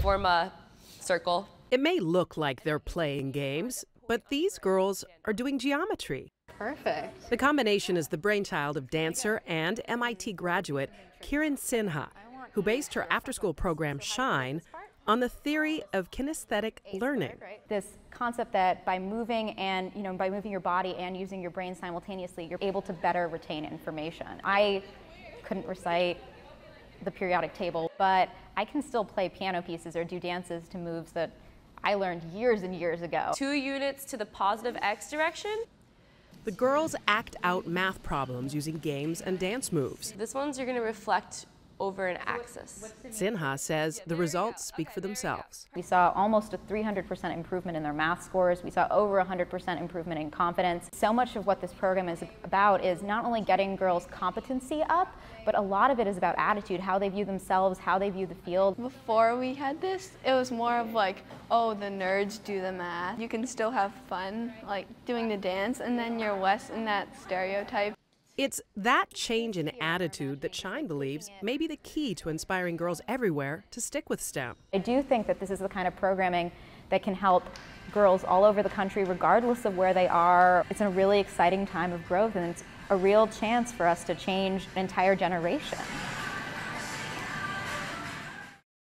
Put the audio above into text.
form a circle. It may look like they're playing games, but these girls are doing geometry. Perfect. The combination is the brainchild of dancer and MIT graduate Kiran Sinha, who based her after school program Shine on the theory of kinesthetic learning. This concept that by moving and, you know, by moving your body and using your brain simultaneously, you're able to better retain information. I couldn't recite the periodic table, but I can still play piano pieces or do dances to moves that I learned years and years ago. Two units to the positive x direction. The girls act out math problems using games and dance moves. This one's you're going to reflect over an axis. Sinha says the results speak for themselves. We saw almost a 300% improvement in their math scores. We saw over 100% improvement in confidence. So much of what this program is about is not only getting girls' competency up, but a lot of it is about attitude, how they view themselves, how they view the field. Before we had this, it was more of like, oh, the nerds do the math. You can still have fun, like doing the dance, and then you're less in that stereotype. It's that change in attitude that Shine believes may be the key to inspiring girls everywhere to stick with STEM. I do think that this is the kind of programming that can help girls all over the country, regardless of where they are. It's a really exciting time of growth, and it's a real chance for us to change an entire generation.